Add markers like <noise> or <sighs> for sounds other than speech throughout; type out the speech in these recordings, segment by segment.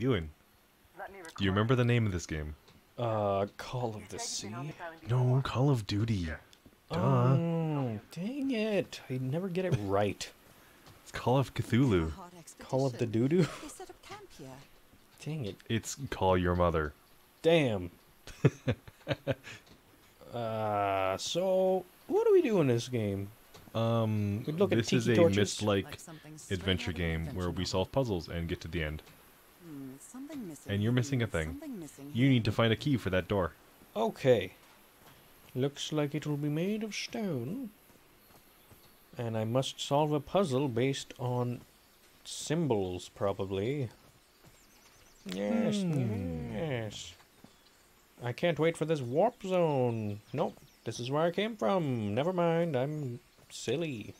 Ewan, Let me record. do you remember the name of this game? Uh, Call of the Sea. can help if I would be No. Call of Duty. Duh. Oh, dang it! I never get it right. It's Call of Cthulhu. Call of the expedition. Doo Doo. They set up camp here. Dang it! It's Call Your Mother. Damn. <laughs> uh, so what do we do in this game? Um, We look at this is a torches. Myst-like Like something straight adventure out of an game where we solve puzzles and get to the end. Something missing And you're missing a thing. something missing You need to find a key for that door. Okay. Looks like it will be made of stone. And I must solve a puzzle based on symbols, probably. Yes, Hmm. yes. I can't wait for this warp zone. Nope, this is where I came from. Never mind, I'm silly.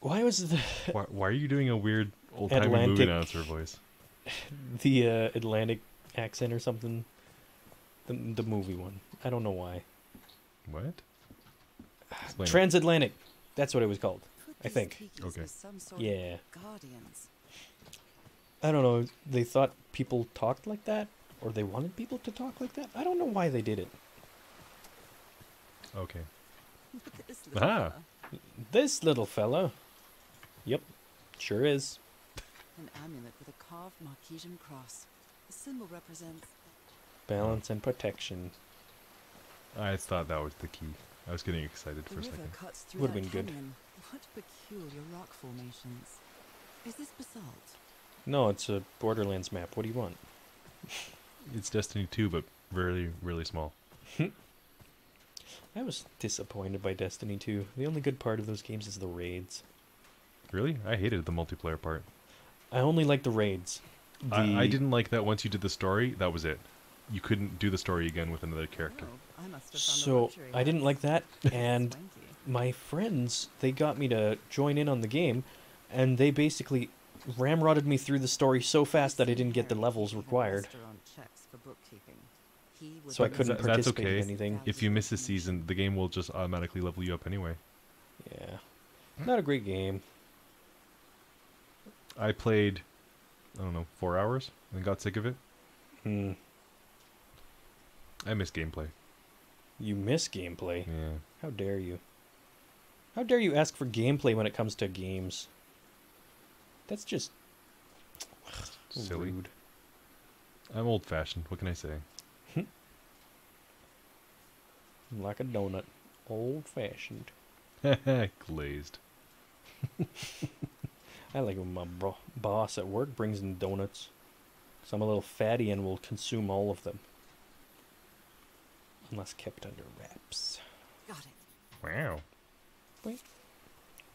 Why was the Why, why are you doing a weird old-timey movie Atlantic. announcer voice? <sighs> the uh, Atlantic accent or something? The the movie one. I don't know why. What? <sighs> Explain it. Transatlantic. That's what it was called. I think. Okay. some sort Yeah. guardians. I don't know. They thought people talked like that, or they wanted people to talk like that. I don't know why they did it. Okay. Look <laughs> this little Ah. fella. This little fella. Yep, sure is. An amulet with a carved Marquesian cross. The symbol represents Balance and protection. I thought that was the key. I was getting excited the for a second. cuts through Would've that been good. canyon. What peculiar rock formations. Is this basalt? No, it's a Borderlands map. What do you want? <laughs> It's Destiny 2, but really, really small. <laughs> I was disappointed by Destiny 2. The only good part of those games is the raids. Really? I hated the multiplayer part. I only like the raids. I, I didn't like that once you did the story, that was it. You couldn't do the story again with another character. Oh, I must have found the So I didn't like that, <laughs> and my friends they got me to join in on the game, and they basically ramrodded me through the story so fast that I didn't get the levels required. restaurant checks for bookkeeping. He would So I couldn't Th- that's participate okay. in anything. If you miss a season, the game will just automatically level you up anyway. Yeah, not a great game. I played, I don't know, four hours and got sick of it. Hmm. I miss gameplay. You miss gameplay. Yeah. How dare you? How dare you ask for gameplay when it comes to games? That's just Silly. rude. I'm old fashioned. What can I say? <laughs> Like a donut, old fashioned. <laughs> Glazed. <laughs> I like when my bro- boss at work brings in donuts. Cause I'm a little fatty and will consume all of them. Unless kept under wraps. Got it. Wow. Wait.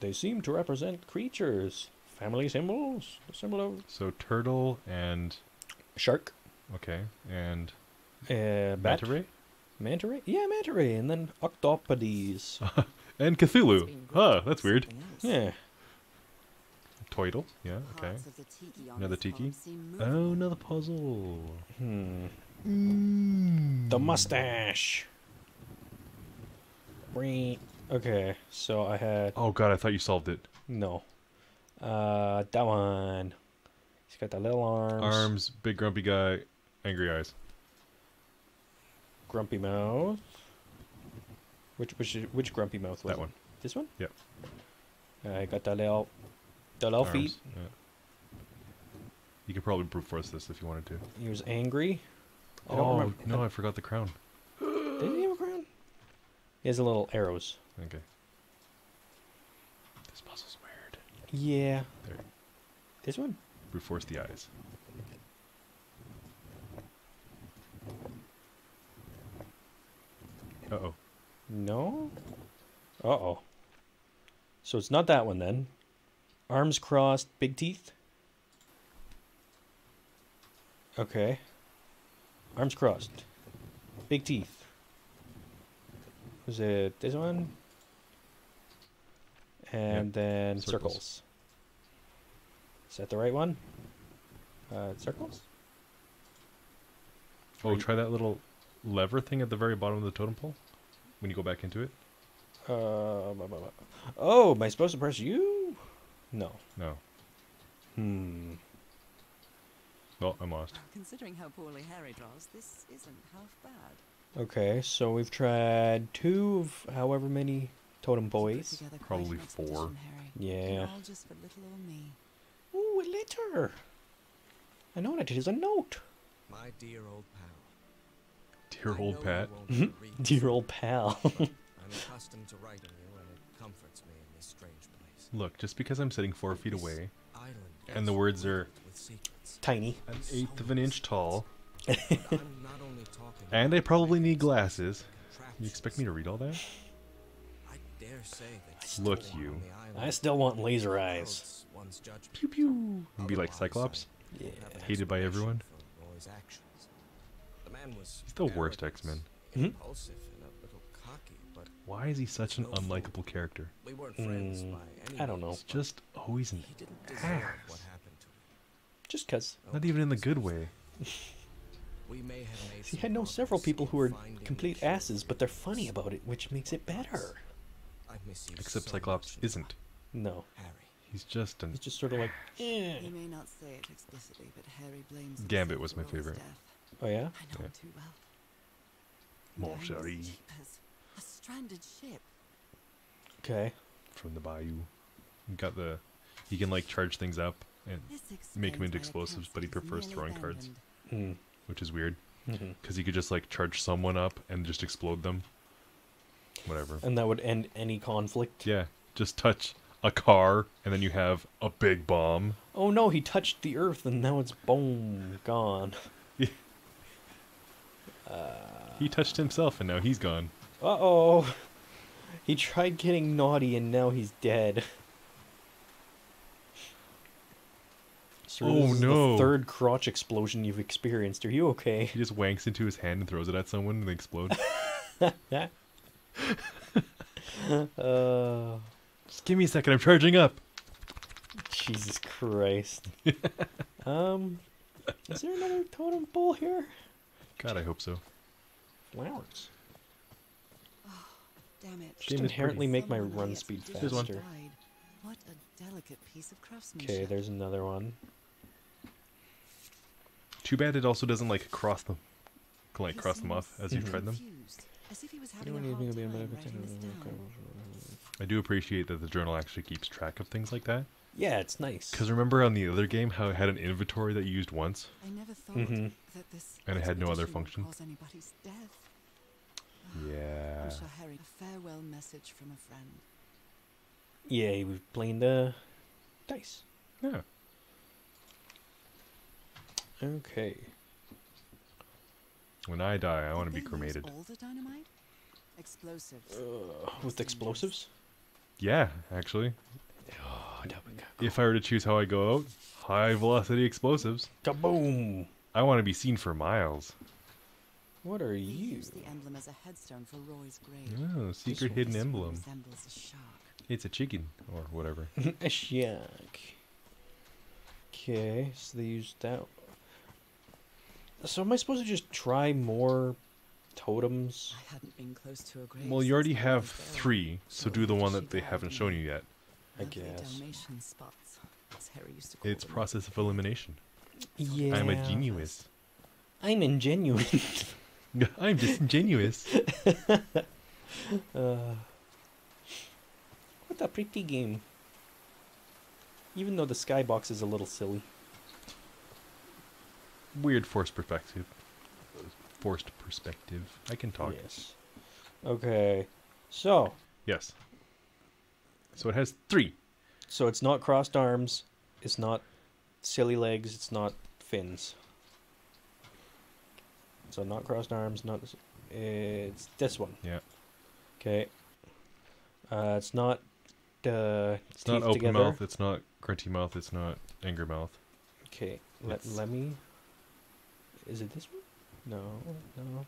They seem to represent creatures. Family symbols. The symbol of So turtle and shark. okay and Uh, bat. manta ray Manta ray? Yeah, manta ray. And then octopodes. <laughs> and Cthulhu. been Huh, that's weird. yeah. Toidle. Yeah. Okay. Parts of the tiki Another tiki? Oh, another puzzle. Hmm. Mm. The mustache. Bree. Okay, so I had Oh god, I thought you solved it. no. Uh, that one. He's got the little arms. Arms, big grumpy guy, angry eyes. Grumpy mouth. Which which which grumpy mouth was That it? one. This one. Yep. I got the little, the little feet. Yeah. You could probably brute force this if you wanted to. He was angry. I Oh no, I forgot the crown. <gasps> Did he have a crown? He has a little arrows. Okay. This puzzle's weird. Yeah. There, This one. brute force the eyes. Uh oh. No. Uh oh. So it's not that one then. Arms crossed, big teeth. Okay. Arms crossed. Big teeth. Was it this one? And then circles. circles. Is that the right one? Uh, circles? Oh, Right. try that little lever thing at the very bottom of the totem pole when you go back into it. Uh, blah, blah, blah. oh, am I supposed to press U? No. No. Hmm. Oh, I'm lost. Considering how poorly Harry draws, this isn't half bad. Okay, so we've tried two of however many totem boys. Probably four. Yeah. All just for little old me. Ooh, a letter. I know that it is a note. My dear old pal. Dear old Pat. won't ever <laughs> read this, Dear old pal. I'm accustomed to writing you, and it comforts me in this strange place. Look, just because I'm sitting four feet away, and the words are littered with secrets. Tiny. an eighth of an inch tall, But I'm not only talking and I probably need glasses. You expect me to read all that? I dare say that Look, you. I still want laser eyes. doubts one's judgment. Pew pew. And be like Cyclops. Yeah. Hated by everyone. explanation for Roy's actions. The He's the worst X-Men. Mhm. Impulsive and a little cocky, but Why is he such an unlikable character? we weren't friends Mm, by any I don't know. means, He's just always an He didn't deserve ass. what happened to him. Just cuz. Not even in the good way. <laughs> We may have made See, some I know several people who are complete asses, but they're funny about it, which makes it better. I miss you Except so Cyclops much, isn't. No. Harry. He's just an. He's just sort of like, eh. He may not say it explicitly, but Harry blames Gambit was my favorite. Oh yeah? I know Yeah. him too well. Mon Knowing chéri. Jeepers, A stranded ship. Okay. From the bayou. You got the. He can like charge things up, and make Make 'em explains into explosives, but he prefers nearly throwing cards. Mm. which is weird because he could just like charge someone up and just explode them. Whatever. And that would end any conflict. Yeah, just touch a car and then you have a big bomb. Oh no, he touched the earth and now it's boom, gone. <laughs> He touched himself and now he's gone. Uh oh. He tried getting naughty and now he's dead. Sir, Oh, this is no. The third crotch explosion you've experienced. Are you okay? He just wanks into his hand and throws it at someone and they explode. <laughs> <laughs> uh, just give me a second, I'm charging up. Jesus Christ. <laughs> um, is there another totem pole here? God, I hope so. Flowers. Damn it. Just inherently make my Someone on the run speed expedition Here's one. faster. What a delicate piece of craftsmanship. Okay, there's another one. Too bad it also doesn't like cross them, like He cross them off as you Mhm. tread them. confused, As if he was having Anyone a evening hard will be time in my writing this down. I do appreciate that the journal actually keeps track of things like that. Yeah, it's nice. Because remember on the other game how it had an inventory that you used once? I never thought Mhm. that this And it had no other expedition would function. Cause anybody's death. Yeah. We shall Harry a farewell message from a friend. Yeah, he was playing the dice. Yeah. Okay. When I die, I want to be they use cremated. All the dynamite? Explosives. Uh, with explosives? Yeah, actually. Oh, that would go. If I were to choose how I go out, high velocity explosives. Kaboom! I want to be seen for miles. What are They you? used the emblem as a headstone for Roy's grave. Oh, secret one. hidden emblem. resembles a shark. It's a chicken or whatever. <laughs> a shark. Okay, so they used that. So am I supposed to just try more totems? I hadn't been close to a grave. Well, you already have three, so do the one that they haven't died shown you yet. I guess. Spots, as Harry used to call It's process of elimination. Yeah. I'm a genius. I'm ingenuine. <laughs> <laughs> I'm disingenuous. uh, <laughs> what a pretty game. Even though the skybox is a little silly. Weird forced perspective. Forced perspective. I can talk. Yes. Okay. So, Yes. So it has three. so it's not crossed arms, it's not silly legs, it's not fins. So not crossed arms, not this- it's this one. Yeah. Okay. Uh, it's not uh, It's not open together. mouth. It's not grunty mouth. It's not anger mouth. Okay, let, It's- let me. Is it this one? No, no.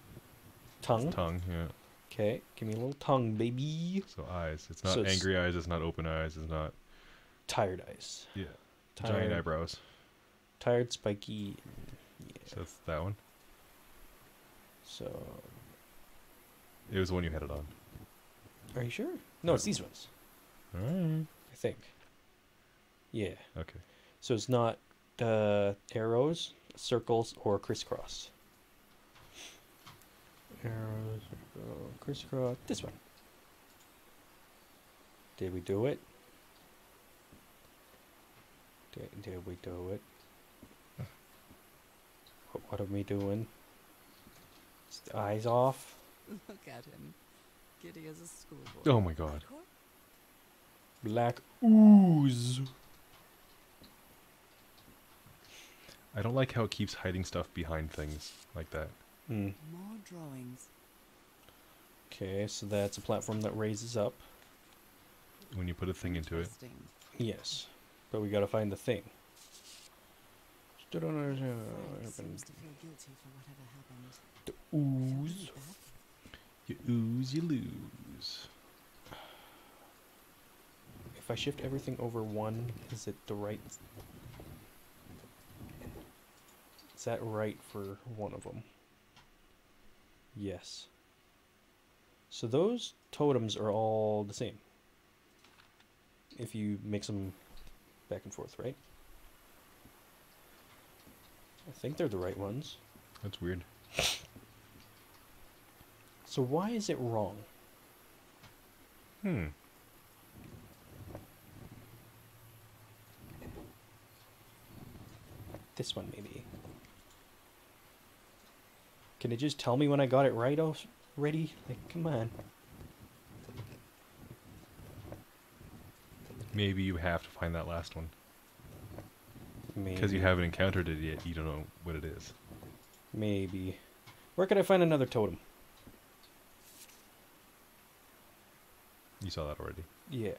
Tongue. Tongue. Yeah. Okay, give me a little tongue, baby. So eyes. It's not So it's- angry eyes. It's not open eyes. It's not Tired eyes. yeah. Tired, Giant eyebrows. Tired, spiky. Yeah. So that's that one. So, It was the one you had it on. are you sure? No, it's these ones. Alright. I think. Yeah. Okay. So it's not uh, arrows circles, or crisscross. Arrow, circle, crisscross. This one. Did we do it? Did, did we do it? What, what are we doing? Is eyes off? <laughs> Look at him. Giddy as a schoolboy. Oh my god. Black ooze. I don't like how it keeps hiding stuff behind things like that. Hmm. More drawings. Okay, so that's a platform that raises up. When you put a thing into it. Yes, but we gotta find the thing. Stood on our Frank uh, seems to feel guilty for whatever happened. Ooze. You ooze, you lose. If I shift everything over one, is it the right? Is that right for one of them? Yes. So those totems are all the same. If you mix them back and forth, right? I think they're the right ones. That's weird. <laughs> So why is it wrong? Hmm. This one, maybe. Can it just tell me when I got it right already? Like, come on. Maybe you have to find that last one. Maybe. Because you haven't encountered it yet, you don't know what it is. Maybe. Where could I find another totem? You saw that already. Yeah.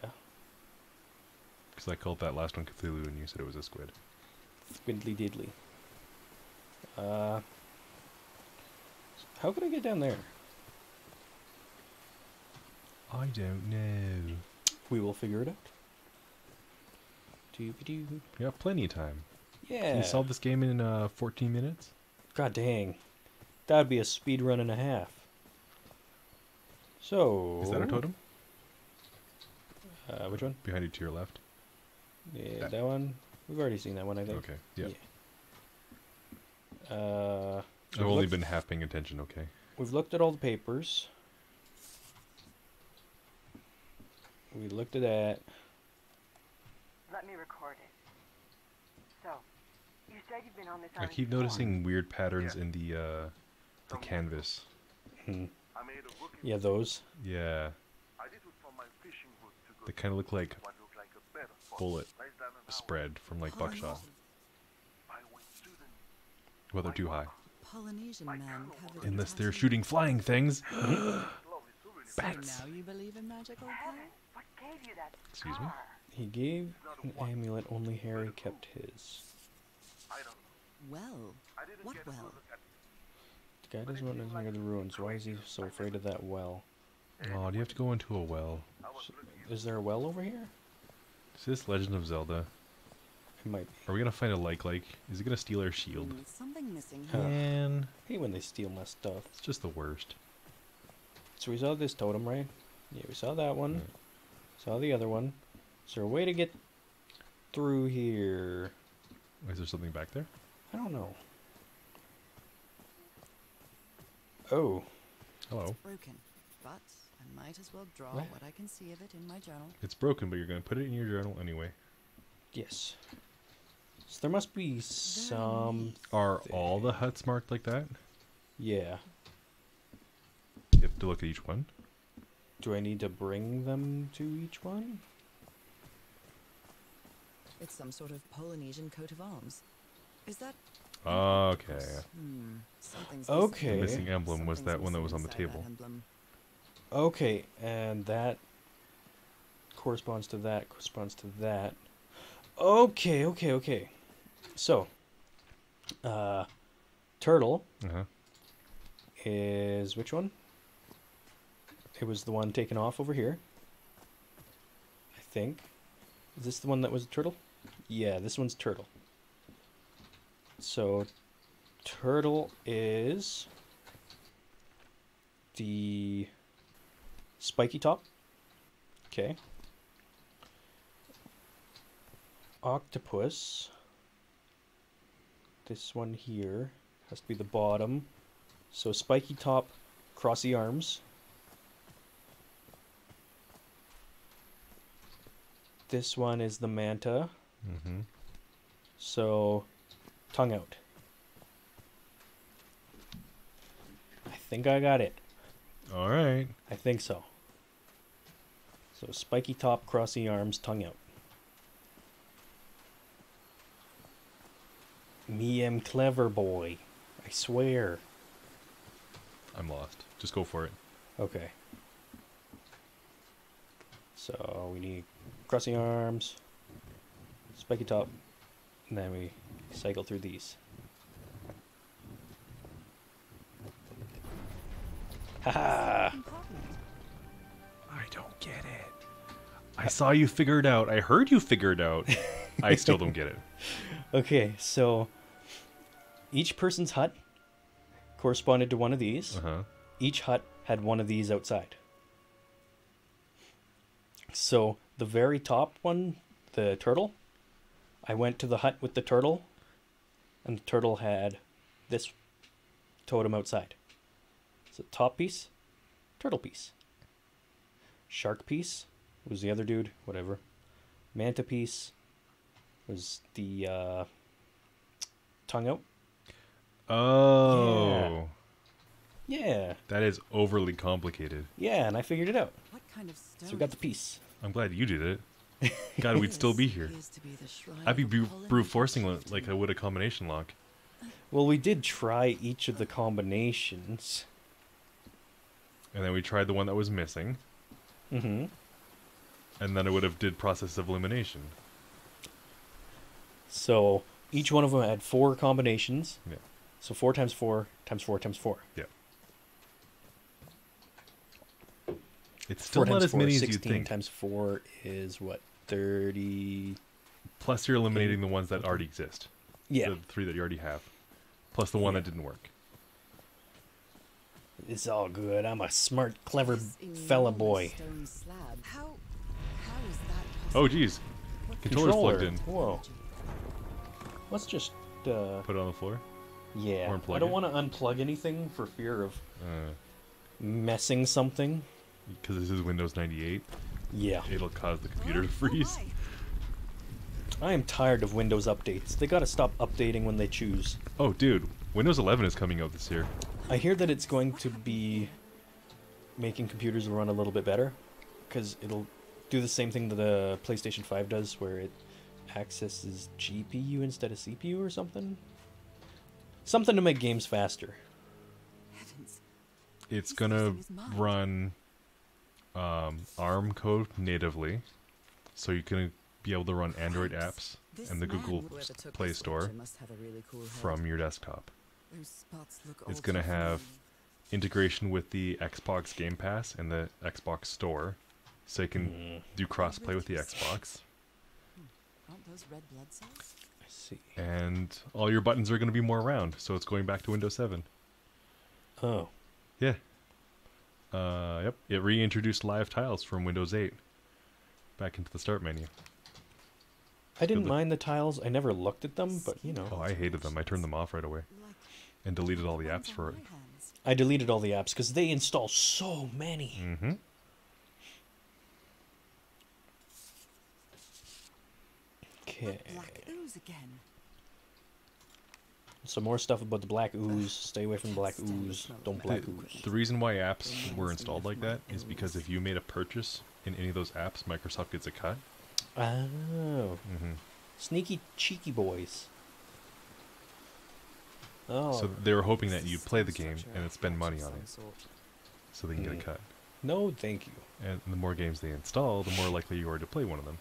Because I called that last one Cthulhu and you said it was a squid. Squindly diddly. Uh. How could I get down there? I don't know. We will figure it out. Doobie-doo. You have plenty of time. Yeah. Can you solve this game in uh, 14 minutes? God dang. That'd be a speed run and a half. So. Is that a totem? Uh, which one? Behind you to your left? Yeah, That- that one. We've already seen that one, I think. Okay, yeah. Uh, I've only looked- been half paying attention, okay? We've looked at all the papers. We looked at that. Let me record it. So, you said you've been on this I keep before. noticing weird patterns Yeah. in the uh, the canvas. Hmm. I made a rookie Yeah, those. Yeah, I did it from my fishing boat to go they kind of look like what looked like a better spot. bullet Less than an hour. spread from like buckshot. I went to the Well, they're too high. Polynesian man Unless they're shooting flying things. lovely <gasps> souvenir. So bats. now you believe in magic, old what gave you that Excuse me? He gave an amulet, only Harry kept his. I don't know. Well, I didn't What well? good look at The guy doesn't want to near the ruins. Why is he so afraid of that well? Oh, do you have to go into a well? I was S- looking Is there a well over here? Is this Legend of Zelda? It might Are we gonna find a like like? Is it gonna steal our shield? hmm, something missing here. Man, I hate when they steal my stuff. it's just the worst. So we saw this totem, right? Yeah, we saw that one. Right. Saw the other one. Is there a way to get through here? Is there something back there? I don't know. Oh, Hello. Broken. But I might as well draw What? what I can see of it in my journal. It's broken, but you're gonna put it in your journal anyway. yes. So there must be some. Are all the huts marked like that? Yeah. You have to look at each one. Do I need to bring them to each one? It's some sort of Polynesian coat of arms. Is that? Okay. Hmm. Something's Okay. The missing. missing emblem was that one that was on the inside that table. emblem. Okay, and that corresponds to that, corresponds to that. Okay, okay, okay. So, uh, turtle Uh huh. is which one? It was the one taken off over here. I think. Is this the one that was a turtle? Yeah, this one's turtle. So, turtle is the spiky top. Okay. Octopus this one here has to be the bottom. So spiky top, crossy arms. This one is the manta. Mm-hmm. So tongue out. I think I got it. All right. I think so. So spiky top, crossy arms, tongue out. Me am clever boy. I swear. I'm lost. Just go for it. Okay. So we need crossy arms, spiky top, and then we cycle through these. Haha! <laughs> I don't get it. I saw you figure it out. I heard you figure it out. I still don't get it. <laughs> Okay, so each person's hut corresponded to one of these. Uh huh. Each hut had one of these outside. So the very top one, the turtle, I went to the hut with the turtle, and the turtle had this totem outside. So top piece, turtle piece. Shark piece was the other dude, whatever. Manta piece was the uh, tongue out. Oh, Yeah, that is overly complicated. yeah, and I figured it out. What kind of stone? So we got the piece. I'm glad you did it. <laughs> God, we'd still be here. be I'd be of bru- pollen brute forcing injection like I would a combination lock. Well, we did try each of the combinations. And then we tried the one that was missing, Mm-hmm. and then it would have did process of elimination. So each one of them had four combinations. Yeah. So four times four times four times four. Yeah. It's still four not as four many as you 16 think. times four is what? 30. Plus, you're eliminating the ones that already exist. Yeah. The three that you already have. Plus the one Yeah. that didn't work. It's all good. I'm a smart, clever fella boy. stone. How, how is that Oh, geez. What Controller's plugged Controller. in. Whoa. Let's just. Uh, Put it on the floor. yeah. or I don't want to unplug anything for fear of Uh, messing something. because this is Windows 98, Yeah. it'll cause the computer to freeze. I am tired of Windows updates. They gotta stop updating when they choose. Oh, dude. Windows 11 is coming out this year. I hear that it's going to be making computers run a little bit better because it'll do the same thing that the PlayStation 5 does, where it accesses GPU instead of CPU or something. Something to make games faster. Heavens. It's gonna losing his mind. run um, ARM code natively, so you can be able to run Android apps This and the Google whoever s- took Play Store picture must have a really cool from your desktop. Those spots look It's gonna have integration with the Xbox Game Pass and the Xbox Store, so you can Mm, do crossplay with the Xbox. Aren't those red blood cells? I see. And all your buttons are going to be more round, so it's going back to Windows 7. Oh, Yeah. Uh, yep. It reintroduced live tiles from Windows 8 back into the start menu. I didn't mind the tiles. I never looked at them, but you know, Oh, I hated them. I turned them off right away Like and deleted all the apps for it. I deleted all the apps because they install so many. Mm-hmm. Okay, That black ooze again. some more stuff about the black ooze. Stay away from black the ooze. Don't black black The, ooze. the reason why apps were installed like that is because if you made a purchase in any of those apps, Microsoft gets a cut. Oh, Mm-hmm. sneaky cheeky boys. Oh, So they were hoping that you'd play the some game structure and spend money on some it, so they can get a cut. no, thank you. And the more games they install, the more likely you are to play one of them.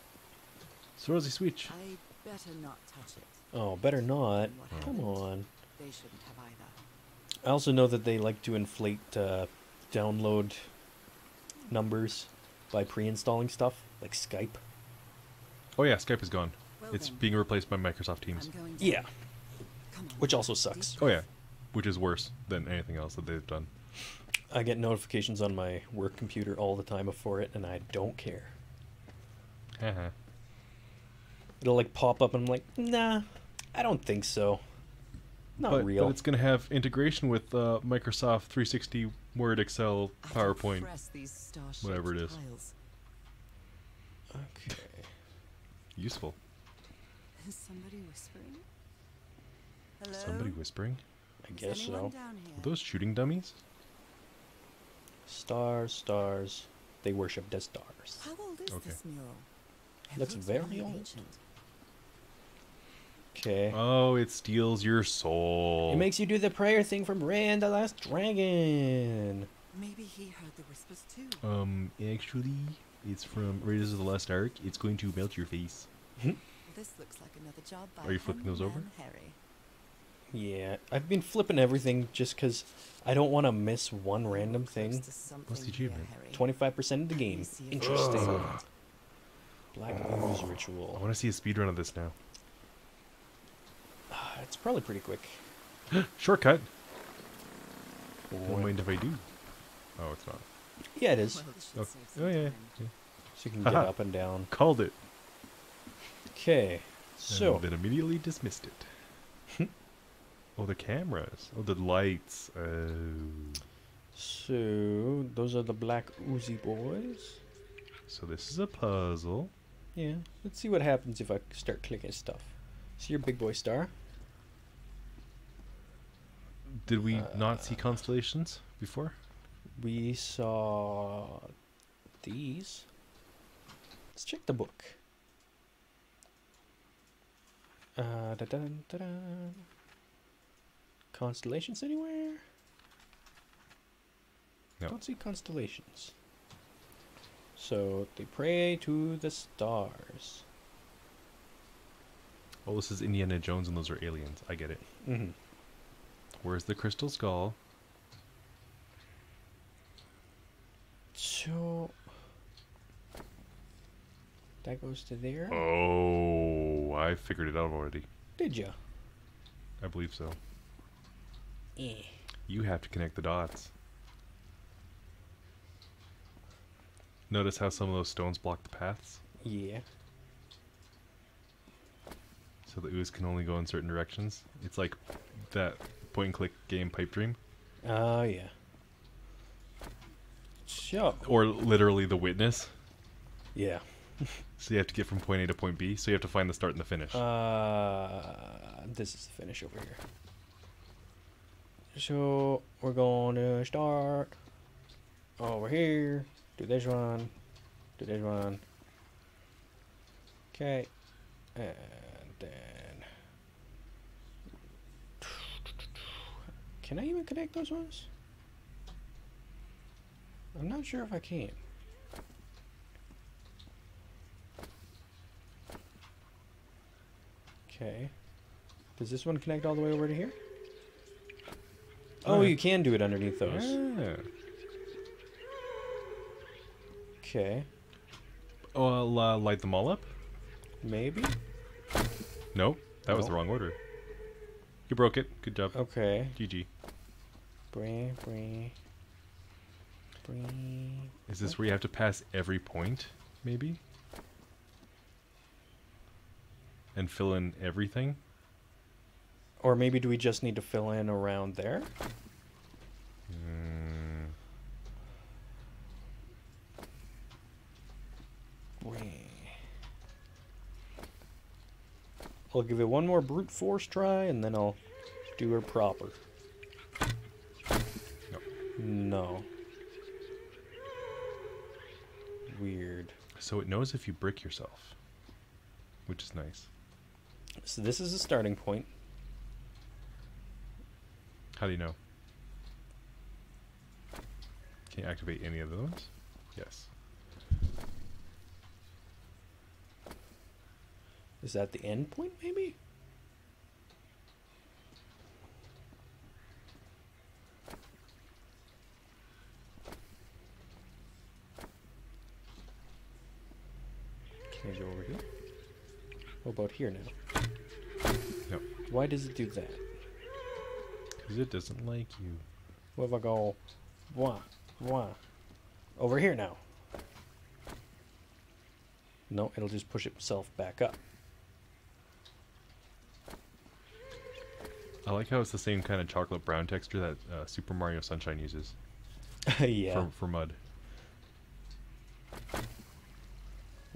So Rosie Switch. I better not touch it. Oh, better not. What Come on. They shouldn't have either. I also know that they like to inflate uh, download numbers by pre-installing stuff like Skype. Oh yeah, Skype is gone. Well it's then, being replaced by Microsoft Teams. I'm going to Yeah, Come on. Which also sucks. Oh yeah, which is worse than anything else that they've done. I get notifications on my work computer all the time for it, and I don't care. Haha. It'll like pop up, and I'm like, nah, I don't think so. Not but, real. But it's going to have integration with uh, Microsoft 360 Word, Excel, PowerPoint. press these star-shaped whatever it is. tiles. Okay. <laughs> Useful. Is somebody whispering? Hello? Somebody whispering. I guess so. Are those shooting dummies? Stars, stars. They worship the stars. How old is Okay. this mural? It Looks looks very really old. ancient. Okay. Oh, it steals your soul. It makes you do the prayer thing from Rand the Last Dragon. Maybe he heard the whispers too. Um, actually, it's from Raiders of the Lost Ark. It's going to melt your face. This looks like another job by Are you flipping those over? Harry. Yeah, I've been flipping everything just because I don't want to miss one random thing. to something What's the achievement? 25% of the game. Let me see if I can Interesting. solve it. Black Rose I Ritual. I want to see a speedrun of this now. Ah, It's probably pretty quick. <gasps> Shortcut. Wha- Don't mind if I do. Oh, it's not. Yeah, it is. Well, this Oh, oh some yeah, time. yeah. So you can <laughs> get up and down. Called it. Okay. So, and then immediately dismissed it. <laughs> oh, the cameras. Oh, the lights. Oh. so those are the Black Uzi boys. So this is a puzzle. Yeah. Let's see what happens if I start clicking stuff. See your big boy star. Did we not see constellations before? We saw these. Let's check the book. Uh, da. Constellations anywhere? No. Don't see constellations. So they pray to the stars. Oh, this is Indiana Jones and those are aliens. I get it. Mm-hmm. Where's the crystal skull? So that goes to there. Oh, I figured it out already. Did ya? I believe so. Eh. You have to connect the dots. Notice how some of those stones block the paths? Yeah. So the ooze can only go in certain directions. It's like that point and click game Pipe Dream. Oh yeah. So Or literally the witness. yeah. <laughs> So you have to get from point A to point B. So you have to find the start and the finish. Uh, this is the finish over here. So we're going to start oh, over here. Do this one. Do this one. Okay, and then can I even connect those ones? I'm not sure if I can. Okay. Does this one connect all the way over to here? Oh, you can do it underneath those. Yeah. Okay. Oh, I'll uh, light them all up? Maybe. Nope. That was the wrong order. You broke it. Good job. Okay. GG. Bring, bring, bring. Is this where you have to pass every point, maybe? And fill in everything? Or maybe do we just need to fill in around there? Mm, I'll give it one more brute force try and then I'll do her proper. No. No. Weird. so it knows if you brick yourself, which is nice. So this is a starting point. How do you know? Can you activate any of those? Yes. Is that the end point, maybe? Can I go over here? What about here now? No. Why does it do that? Because it doesn't like you. What if I go, wah, wah, over here now? No, it'll just push itself back up. I like how it's the same kind of chocolate brown texture that uh, Super Mario Sunshine uses <laughs> yeah. for, for mud.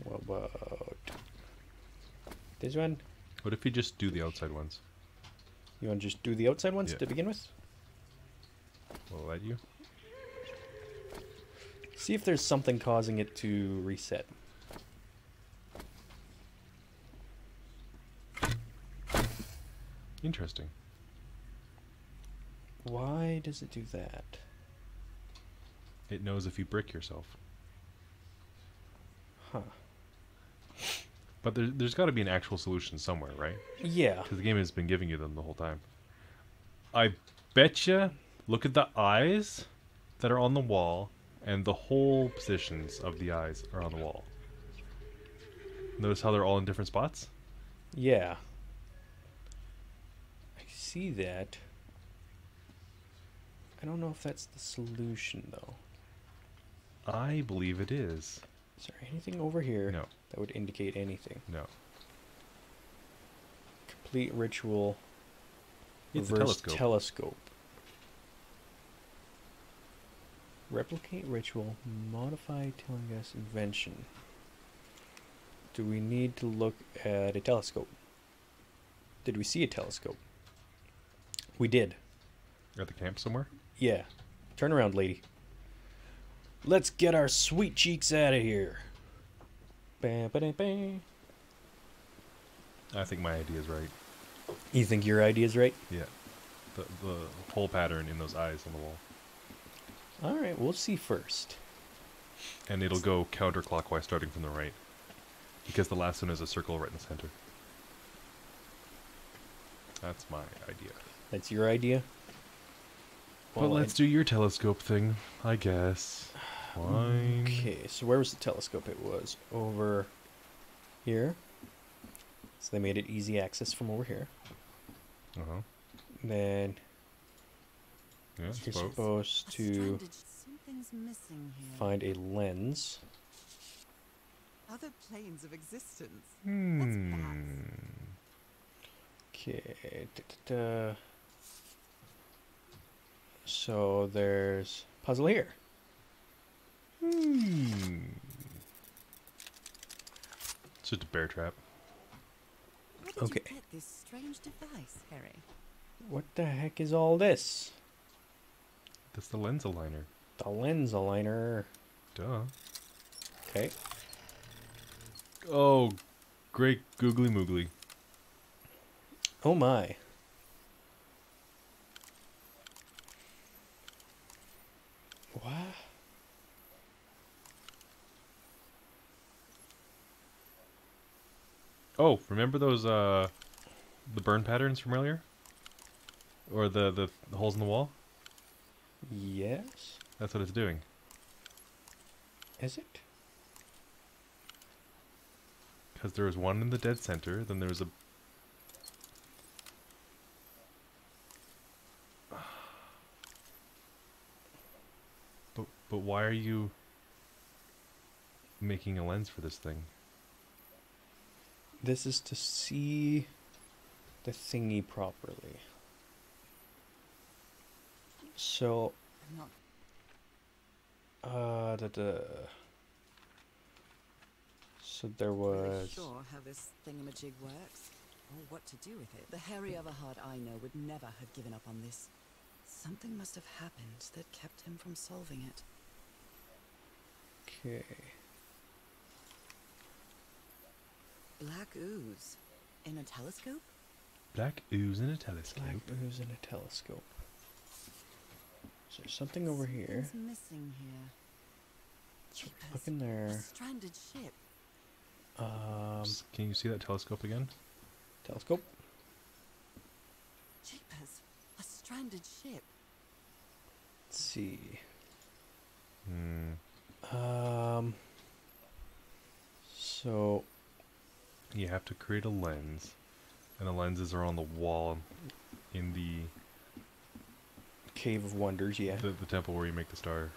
What about this one? What if you just do the outside ones? You want to just do the outside ones Yeah. to begin with? Will let you? See if there's something causing it to reset. Interesting. Why does it do that? It knows if you brick yourself. Huh. But there, there's got to be an actual solution somewhere, right? Yeah. Because the game has been giving you them the whole time. I bet you. Look at the eyes that are on the wall, and the whole positions of the eyes are on the wall. Notice how they're all in different spots? Yeah. I see that. I don't know if that's the solution though. I believe it is. Is there anything over here No. That would indicate anything? No. Complete ritual. It's reverse telescope. telescope. Replicate ritual. Modify Tillinghast invention. Do we need to look at a telescope? Did we see a telescope? We did. At the camp somewhere? Yeah. Turn around, lady. Let's get our sweet cheeks out of here. Ba, ba, da, ba. I think my idea is right. You think your idea is right? Yeah. The, the whole pattern in those eyes on the wall. All right, we'll see first. And it'll go counterclockwise starting from the right. Because the last one is a circle right in the center. That's my idea. That's your idea. Well, I- let's do your telescope thing, I guess. Fine. Okay, so where was the telescope? It was over here. So they made it easy access from over here. Uh huh. Then Yeah, you're suppose. supposed to missing here. find a lens. Other planes of existence. Hmm. Okay. da, da, da. So there's puzzle here. Hmm. It's just a bear trap. Where did Okay. you get this strange device, Harry? What the heck is all this? That's the lens aligner. The lens aligner. Duh. Okay. Oh, great googly moogly. Oh my. What? Oh, remember those uh the burn patterns from earlier? Or the the, the holes in the wall? Yes. That's what it's doing. Is it? Because there was one in the dead center, then there was a <sighs> But but why are you making a lens for this thing? This is to see the thingy properly. So, uh, the, the so there was sure how this thingamajig works, or what to do with it. The Harry Everhart I know would never have given up on this. Something must have happened that kept him from solving it. okay. Black ooze. In a telescope? Black ooze in a telescope. Black ooze in a telescope. Is there something over here? Something's missing here. So Jeepers, look in A there. stranded ship. Um, Can you see that telescope again? telescope. Jeepers, a stranded ship. Let's see. Hmm. Um. So You have to create a lens, and the lenses are on the wall in the Cave of Wonders, yeah. the, the temple where you make the star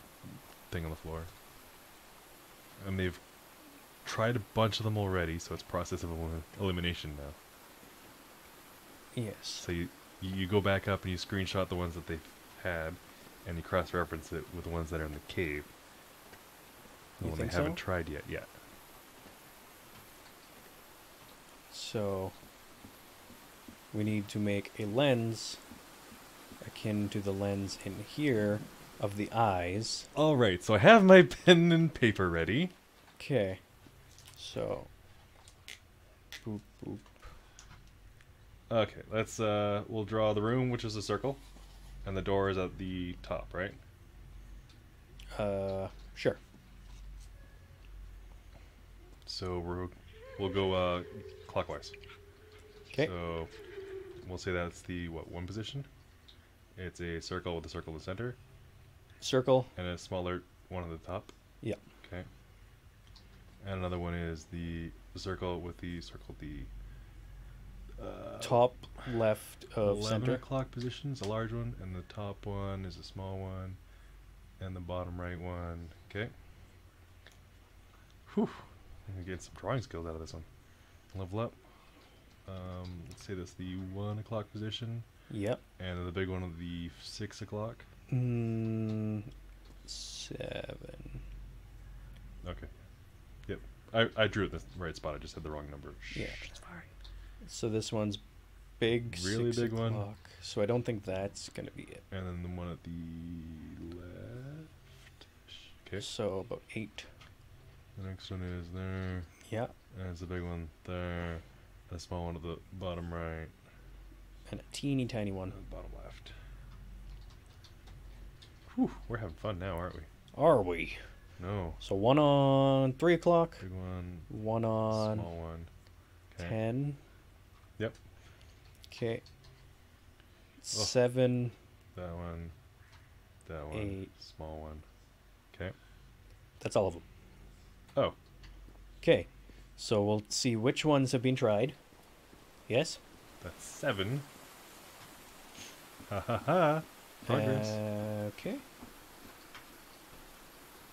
thing on the floor. And they've tried a bunch of them already, so it's process of elim- elimination now. yes. So you You, go back up and you screenshot the ones that they've had, and you cross-reference it with the ones that are in the cave. The You one they haven't so? tried yet. Yeah. So we need to make a lens akin to the lens in here of the eyes. All right. So I have my pen and paper ready. Okay. So boop boop. Okay. Let's. Uh, we'll draw the room, which is a circle, and the door is at the top, right? Uh sure. So we're we'll go uh, clockwise. Okay. So we'll say that's the what one position. It's a circle with a circle in the center Circle. and a smaller one at the top. Yeah. Okay. And another one is the circle with the circle the uh, Top left of 11 center. o'clock position is a large one, and the top one is a small one, and the bottom right one. Okay. Whew. Get some drawing skills out of this one. Level up. Um, let's say that's the one o'clock position, Yep. and the big one of the six o'clock. Mm, seven. Okay. Yep. I, I drew it in the right spot. I just had the wrong number. Yeah. Shh, fine. So this one's big. Really big one. So I don't think that's gonna be it. And then the one at the left. Okay. So about eight. The next one is there. Yeah. And it's a big one there. A small one at the bottom right. And a teeny tiny one. Bottom left. Whew, we're having fun now, aren't we? Are we? No. So one on three o'clock. Big one. One on small one. Okay. ten. Yep. Okay. Oh. Seven. That one. That one. Eight. Small one. Okay. That's all of them. Okay. So we'll see which ones have been tried. Yes. that's seven. Ha ha ha. Progress. Uh, okay.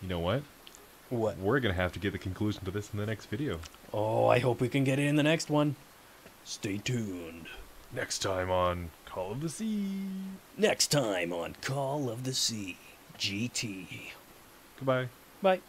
you know what? What? We're gonna have to get the conclusion to this in the next video. Oh, I hope we can get it in the next one. Stay tuned. Next time on Call of the Sea. Next time on Call of the Sea GT. Goodbye. Bye.